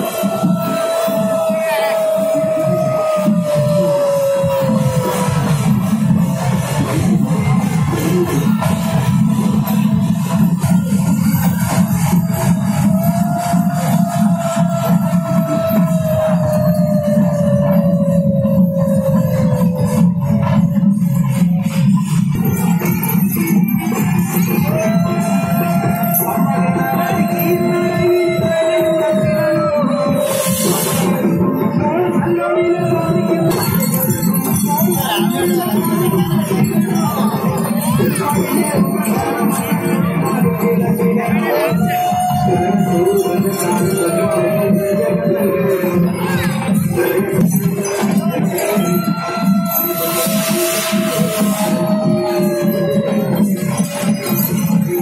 Oh!